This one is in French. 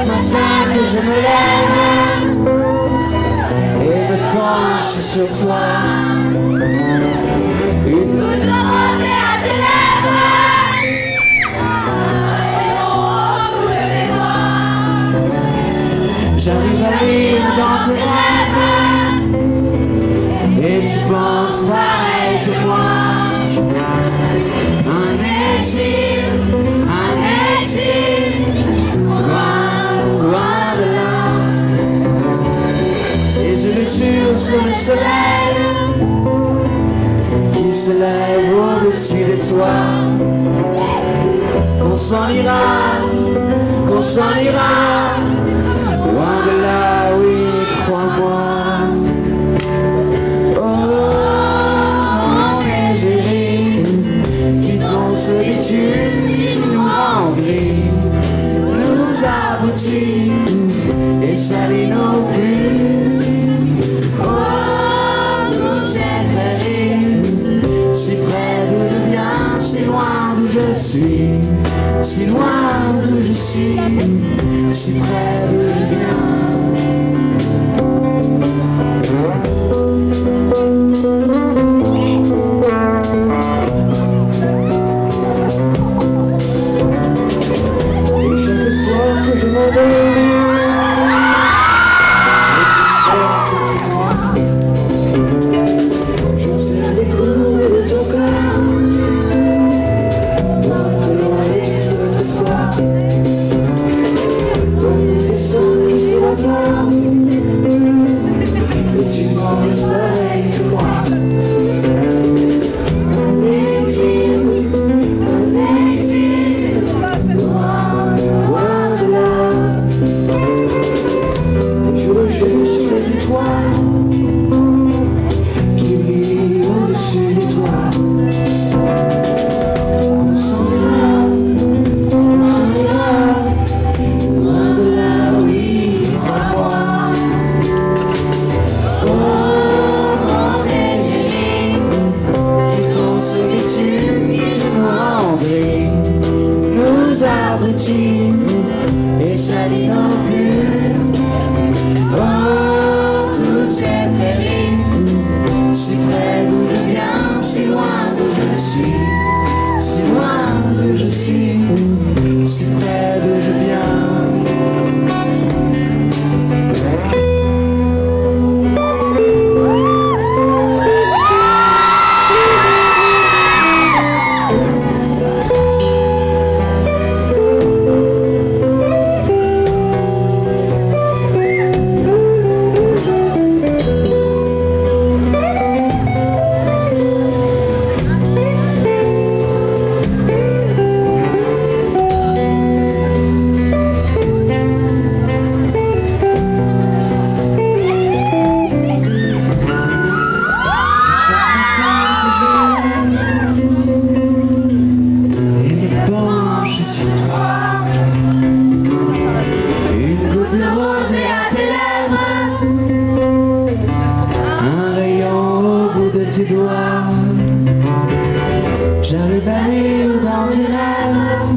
ce que je me lève et me penche sur toi. Une de rosée à tes lèvres. J'arrive à lire dans tes rêves et tu penses s'en ira, qu'on s'en ira, loin de là, oui, crois-moi. Oh, mon égérie, quittons solitude qui nous remplit, nous aboutit et salit nos plumes. Oh, si près d'où je viens, si loin d'où je suis, si loin d'où je suis, si près d'où je viens. see. Tes doigts. J'arrive à lire dans tes rêves.